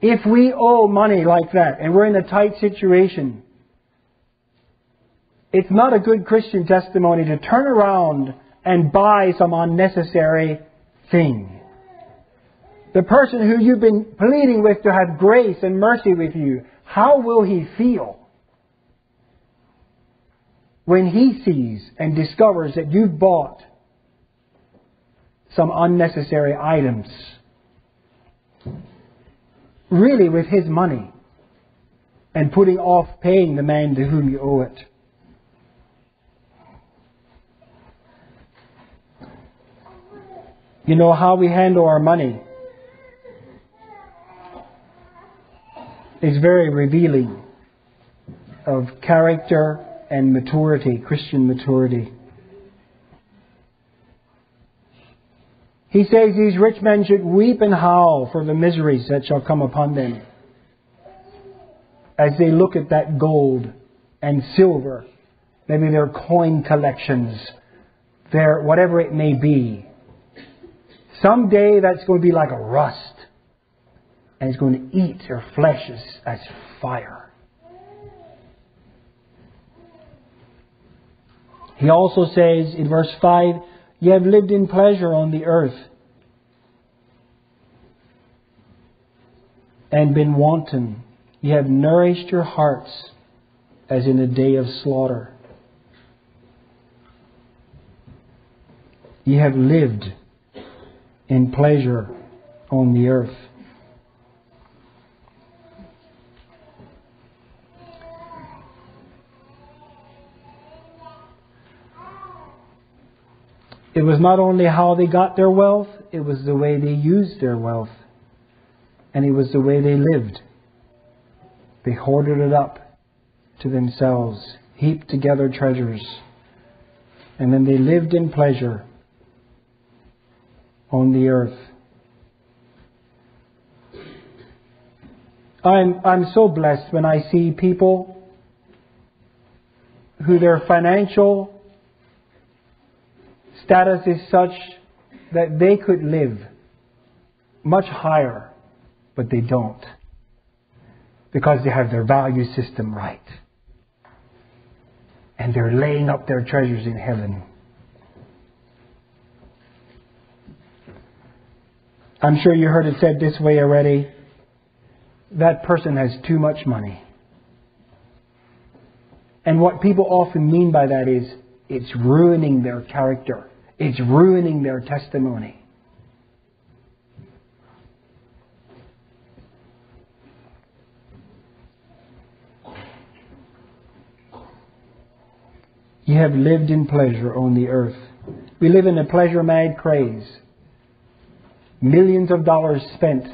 if we owe money like that and we're in a tight situation, it's not a good Christian testimony to turn around and buy some unnecessary thing. The person who you've been pleading with to have grace and mercy with you, how will he feel? when he sees and discovers that you've bought some unnecessary items, really with his money, and putting off paying the man to whom you owe it. You know how we handle our money is very revealing of character and maturity, Christian maturity. He says these rich men should weep and howl for the miseries that shall come upon them as they look at that gold and silver, maybe their coin collections, their whatever it may be. Someday that's going to be like a rust, and it's going to eat their flesh as, as fire. He also says in verse 5 Ye have lived in pleasure on the earth and been wanton. Ye have nourished your hearts as in a day of slaughter. Ye have lived in pleasure on the earth. It was not only how they got their wealth, it was the way they used their wealth. And it was the way they lived. They hoarded it up to themselves, heaped together treasures, and then they lived in pleasure on the earth. I'm, I'm so blessed when I see people who their financial status is such that they could live much higher, but they don't. Because they have their value system right. And they're laying up their treasures in heaven. I'm sure you heard it said this way already. That person has too much money. And what people often mean by that is it's ruining their character. It's ruining their testimony. You have lived in pleasure on the earth. We live in a pleasure mad craze. Millions of dollars spent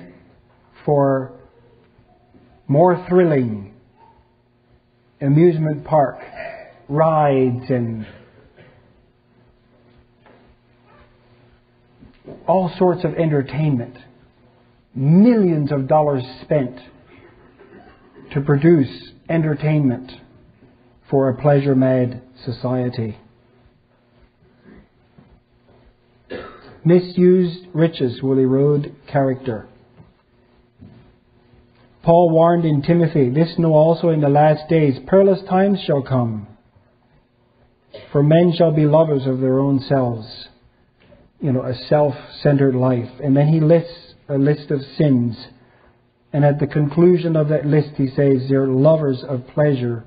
for more thrilling amusement park rides and all sorts of entertainment. Millions of dollars spent to produce entertainment for a pleasure mad society. Misused riches will erode character. Paul warned in Timothy, This know also in the last days, perilous times shall come. For men shall be lovers of their own selves. You know, a self centered life. And then he lists a list of sins. And at the conclusion of that list, he says, They're lovers of pleasure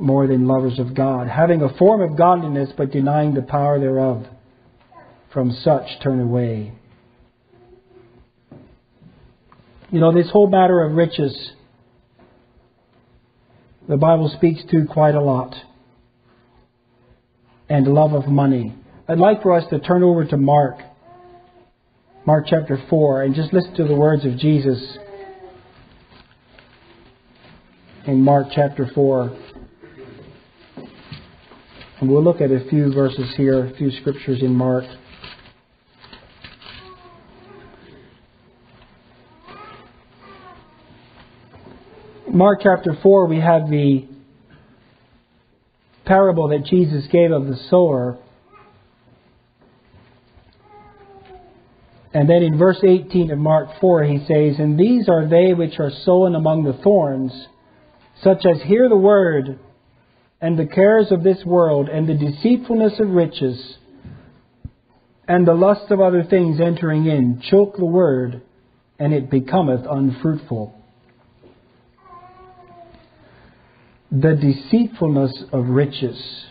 more than lovers of God, having a form of godliness but denying the power thereof. From such turn away. You know, this whole matter of riches, the Bible speaks to quite a lot. And love of money. I'd like for us to turn over to Mark, Mark chapter 4, and just listen to the words of Jesus in Mark chapter 4. And we'll look at a few verses here, a few scriptures in Mark. Mark chapter 4, we have the parable that Jesus gave of the sower. And then in verse 18 of Mark 4, he says, And these are they which are sown among the thorns, such as hear the word, and the cares of this world, and the deceitfulness of riches, and the lust of other things entering in, choke the word, and it becometh unfruitful. the deceitfulness of riches.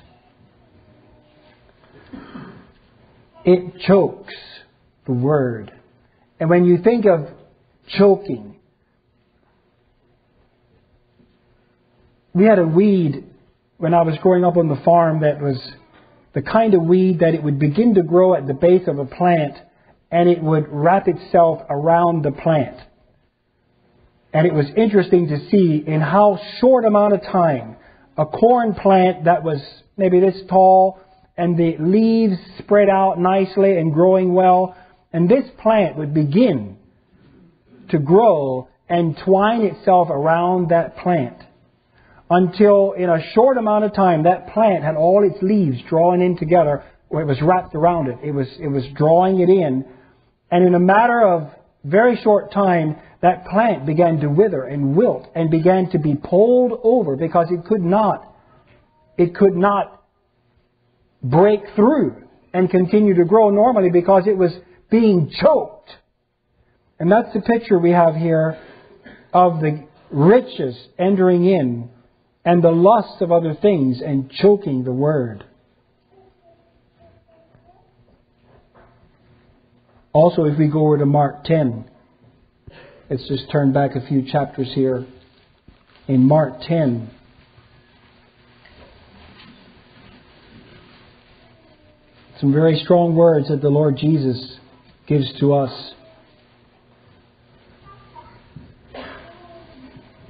It chokes the word. And when you think of choking, we had a weed when I was growing up on the farm that was the kind of weed that it would begin to grow at the base of a plant and it would wrap itself around the plant. And it was interesting to see in how short amount of time a corn plant that was maybe this tall and the leaves spread out nicely and growing well, and this plant would begin to grow and twine itself around that plant until in a short amount of time that plant had all its leaves drawn in together where it was wrapped around it. It was, it was drawing it in. And in a matter of very short time, that plant began to wither and wilt and began to be pulled over because it could not, it could not break through and continue to grow normally because it was being choked. And that's the picture we have here of the riches entering in and the lust of other things and choking the word. Also, if we go over to Mark 10, let's just turn back a few chapters here. In Mark 10, some very strong words that the Lord Jesus gives to us.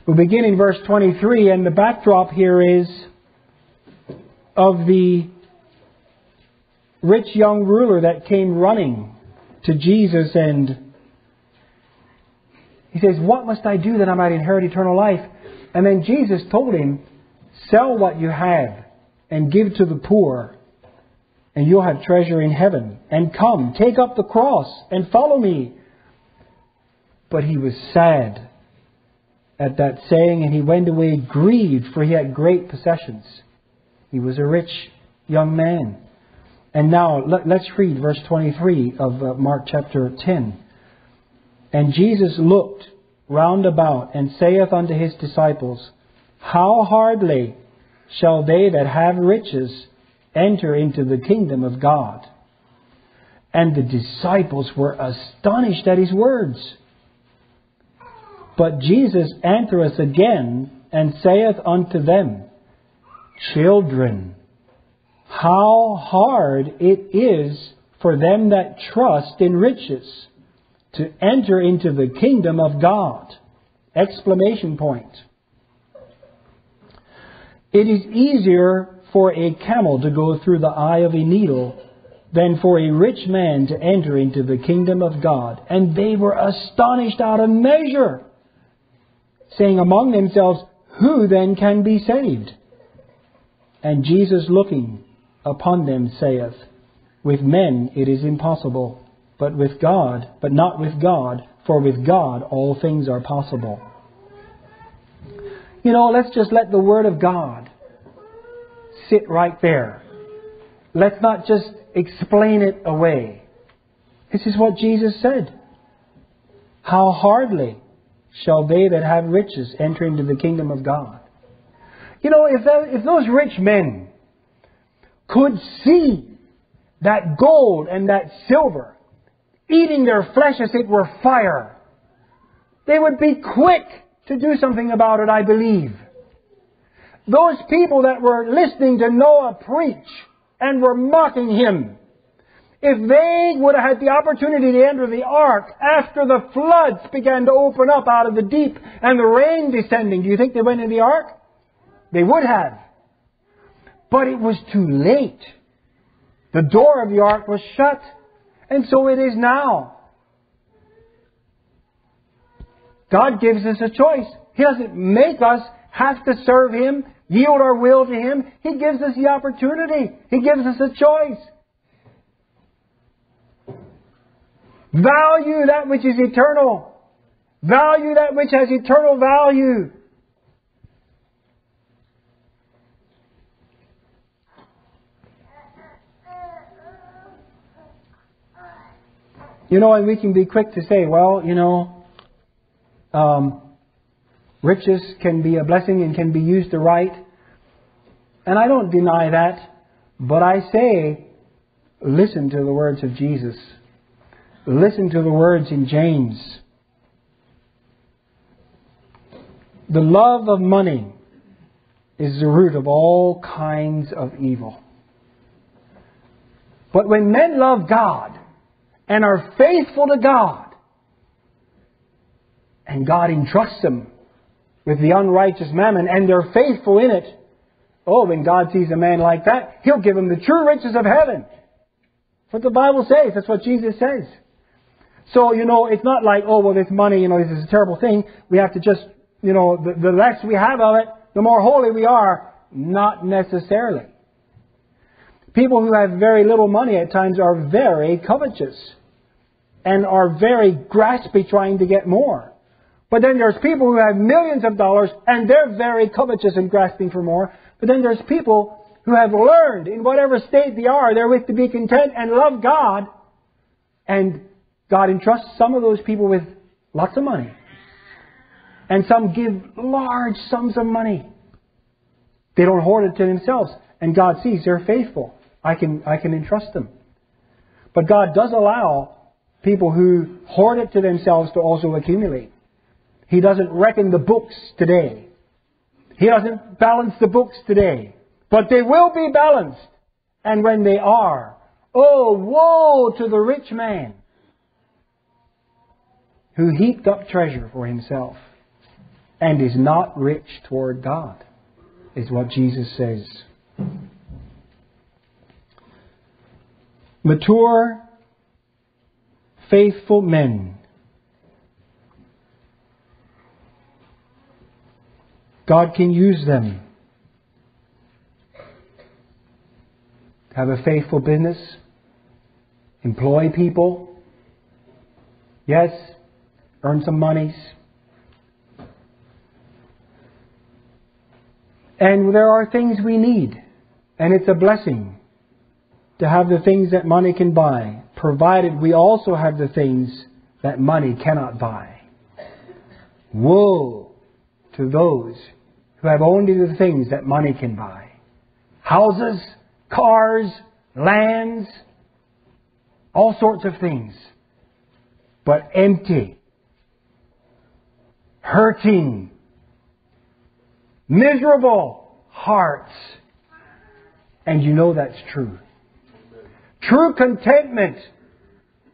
We'll begin in verse 23, and the backdrop here is of the rich young ruler that came running to Jesus and he says, What must I do that I might inherit eternal life? And then Jesus told him, Sell what you have and give to the poor, and you'll have treasure in heaven. And come, take up the cross and follow me. But he was sad at that saying, and he went away grieved, for he had great possessions. He was a rich young man. And now let, us read verse 23 of uh, Mark chapter 10. And Jesus looked round about and saith unto his disciples, How hardly shall they that have riches enter into the kingdom of God? And the disciples were astonished at his words. But Jesus answereth again and saith unto them, Children, how hard it is for them that trust in riches to enter into the kingdom of God. Exclamation point. It is easier for a camel to go through the eye of a needle than for a rich man to enter into the kingdom of God. And they were astonished out of measure saying among themselves, Who then can be saved? And Jesus looking upon them saith, With men it is impossible, but with God, but not with God, for with God all things are possible. You know, let's just let the Word of God sit right there. Let's not just explain it away. This is what Jesus said. How hardly shall they that have riches enter into the kingdom of God. You know, if, that, if those rich men could see that gold and that silver eating their flesh as it were fire, they would be quick to do something about it, I believe. Those people that were listening to Noah preach and were mocking him, if they would have had the opportunity to enter the ark after the floods began to open up out of the deep and the rain descending, do you think they went in the ark? They would have. But it was too late. The door of the ark was shut. And so it is now. God gives us a choice. He doesn't make us have to serve Him, yield our will to Him. He gives us the opportunity. He gives us a choice. Value that which is eternal. Value that which has eternal value. You know, and we can be quick to say, well, you know, um, Riches can be a blessing and can be used aright. And I don't deny that. But I say, listen to the words of Jesus. Listen to the words in James. The love of money is the root of all kinds of evil. But when men love God and are faithful to God, and God entrusts them with the unrighteous mammon, and they're faithful in it, oh, when God sees a man like that, He'll give him the true riches of heaven. That's what the Bible says. That's what Jesus says. So, you know, it's not like, oh, well, this money, you know, this is a terrible thing. We have to just, you know, the, the less we have of it, the more holy we are. Not necessarily. People who have very little money at times are very covetous and are very graspy trying to get more. But then there's people who have millions of dollars and they're very covetous and grasping for more. But then there's people who have learned in whatever state they are, therewith to be content and love God. And God entrusts some of those people with lots of money. And some give large sums of money. They don't hoard it to themselves. And God sees they're faithful. I can, I can entrust them. But God does allow people who hoard it to themselves to also accumulate. He doesn't reckon the books today. He doesn't balance the books today. But they will be balanced. And when they are, oh, woe to the rich man who heaped up treasure for himself and is not rich toward God, is what Jesus says. Mature, faithful men. God can use them. Have a faithful business. Employ people. Yes, earn some monies. And there are things we need, and it's a blessing to have the things that money can buy, provided we also have the things that money cannot buy. Woe to those who have only the things that money can buy houses, cars, lands, all sorts of things, but empty, hurting, miserable hearts. And you know that's true. True contentment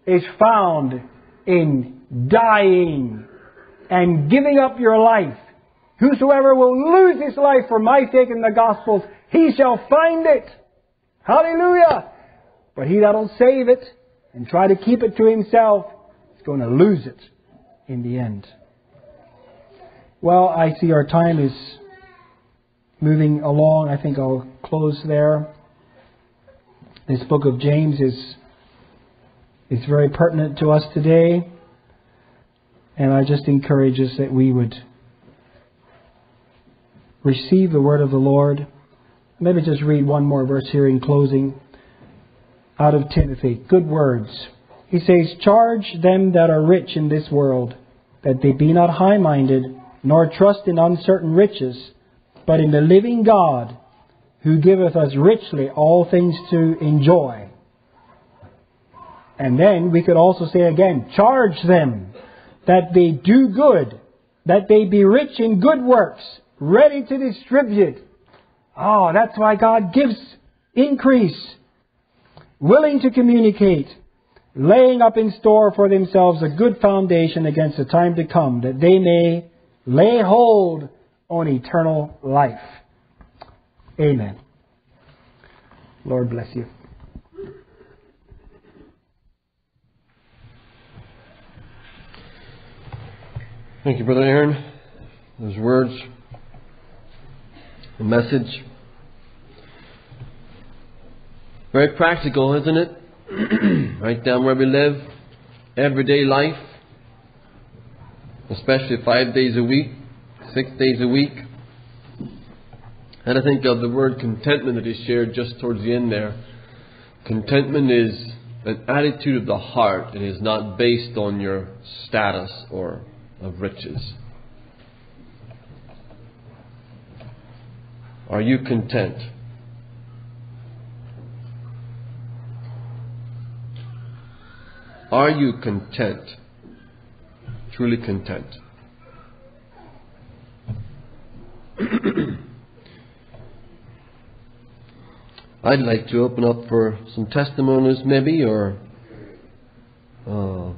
is found in dying and giving up your life. Whosoever will lose his life for my sake in the Gospels, he shall find it. Hallelujah! But he that'll save it and try to keep it to himself is going to lose it in the end. Well, I see our time is moving along. I think I'll close there. This book of James is, is very pertinent to us today. And I just encourage us that we would receive the word of the Lord. Maybe just read one more verse here in closing out of Timothy. Good words. He says, Charge them that are rich in this world, that they be not high minded, nor trust in uncertain riches, but in the living God who giveth us richly all things to enjoy. And then we could also say again, charge them that they do good, that they be rich in good works, ready to distribute. Oh, that's why God gives increase, willing to communicate, laying up in store for themselves a good foundation against the time to come, that they may lay hold on eternal life. Amen. Lord bless you. Thank you, Brother Aaron. Those words, the message. Very practical, isn't it? right down where we live, everyday life, especially five days a week, six days a week. And I think of the word contentment that is shared just towards the end there. Contentment is an attitude of the heart. It is not based on your status or of riches. Are you content? Are you content? Truly content? I'd like to open up for some testimonies, maybe, or uh,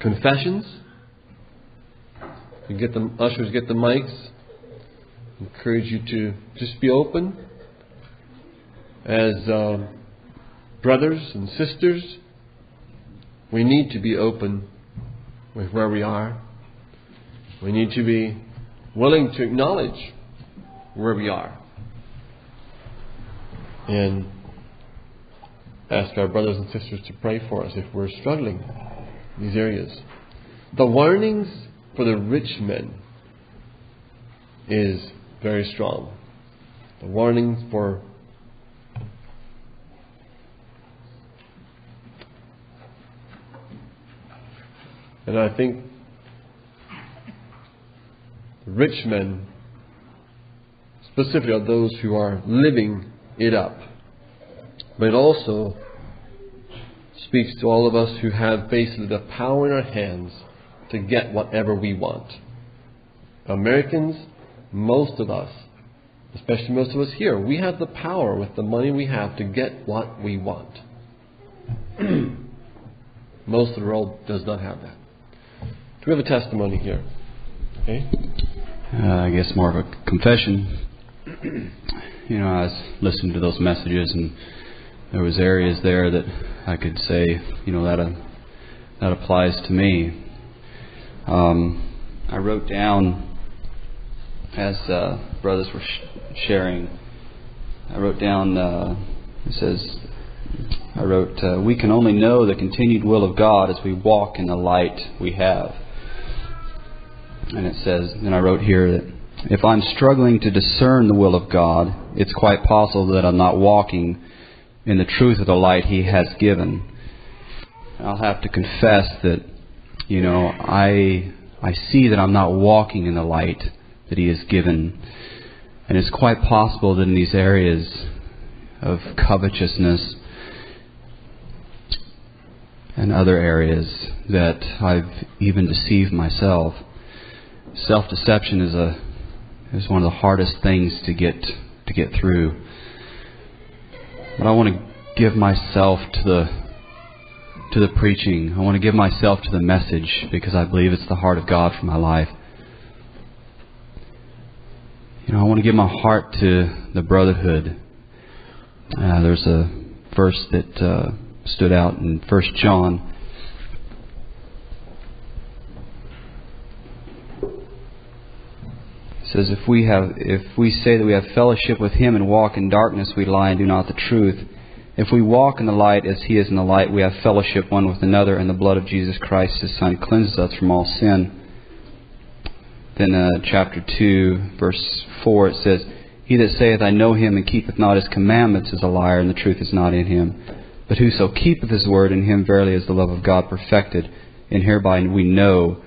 confessions. You get the ushers get the mics. Encourage you to just be open as uh, brothers and sisters. We need to be open with where we are. We need to be willing to acknowledge where we are and ask our brothers and sisters to pray for us if we're struggling in these areas. The warnings for the rich men is very strong. The warning for and I think rich men specifically are those who are living it up. But it also speaks to all of us who have basically the power in our hands to get whatever we want. Americans, most of us, especially most of us here, we have the power with the money we have to get what we want. most of the world does not have that. Do we have a testimony here? Okay. Uh, I guess more of a confession. you know, I was listening to those messages, and there was areas there that I could say, you know, that uh, that applies to me. Um, I wrote down as uh, brothers were sh- sharing. I wrote down. Uh, it says, I wrote, uh, "We can only know the continued will of God as we walk in the light we have." And it says, and I wrote here that if I'm struggling to discern the will of God, it's quite possible that I'm not walking in the truth of the light He has given. I'll have to confess that, you know, I I see that I'm not walking in the light that He has given, and it's quite possible that in these areas of covetousness and other areas that I've even deceived myself. Self-deception is a is one of the hardest things to get to get through. But I want to give myself to the to the preaching. I want to give myself to the message because I believe it's the heart of God for my life. You know, I want to give my heart to the brotherhood. Uh, there's a verse that uh, stood out in First John. It says if we have if we say that we have fellowship with him and walk in darkness we lie and do not the truth. If we walk in the light as he is in the light we have fellowship one with another and the blood of Jesus Christ his son cleanses us from all sin then uh, chapter 2 verse 4 it says he that saith I know him and keepeth not his commandments is a liar and the truth is not in him but whoso keepeth his word in him verily is the love of God perfected and hereby we know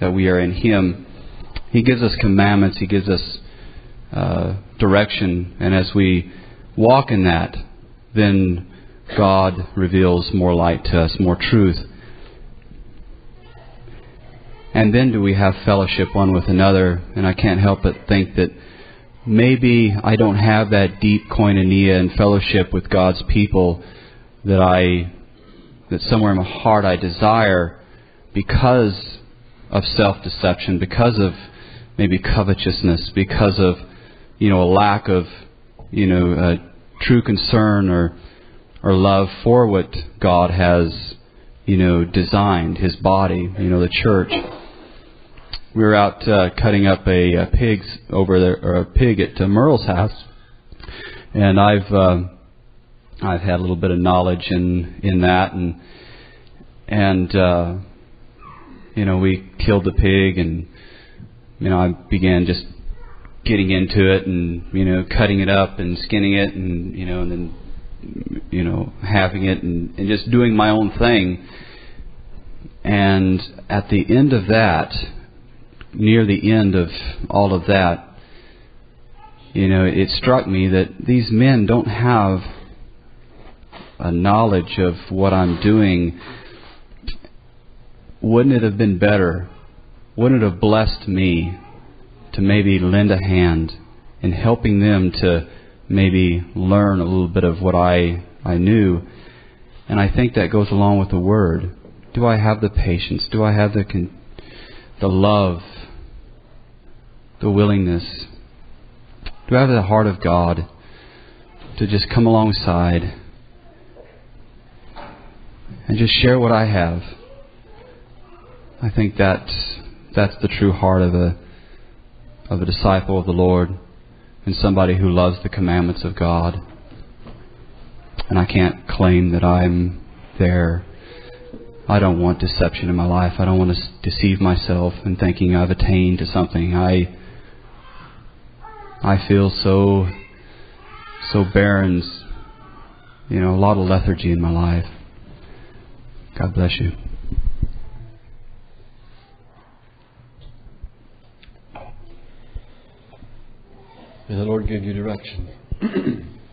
that we are in him he gives us commandments. He gives us uh, direction. And as we walk in that, then God reveals more light to us, more truth. And then do we have fellowship one with another? And I can't help but think that maybe I don't have that deep koinonia and fellowship with God's people that I, that somewhere in my heart I desire because of self-deception, because of maybe covetousness because of you know a lack of you know uh, true concern or or love for what God has you know designed His body you know the church. We were out uh, cutting up a, a pigs over there or a pig at uh, Merle's house, and I've uh, I've had a little bit of knowledge in in that and and uh, you know we killed the pig and you know, I began just getting into it and you know cutting it up and skinning it and you know and then you know having it and, and just doing my own thing and at the end of that near the end of all of that you know, it struck me that these men don't have a knowledge of what I'm doing. Wouldn't it have been better? Wouldn't it have blessed me to maybe lend a hand in helping them to maybe learn a little bit of what I I knew? And I think that goes along with the word. Do I have the patience? Do I have the con- the love, the willingness? Do I have the heart of God to just come alongside and just share what I have? I think that's that's the true heart of a of a disciple of the Lord and somebody who loves the commandments of God. And I can't claim that I'm there. I don't want deception in my life. I don't want to deceive myself in thinking I've attained to something. I I feel so so barren, you know, a lot of lethargy in my life. God bless you. May the Lord give you direction.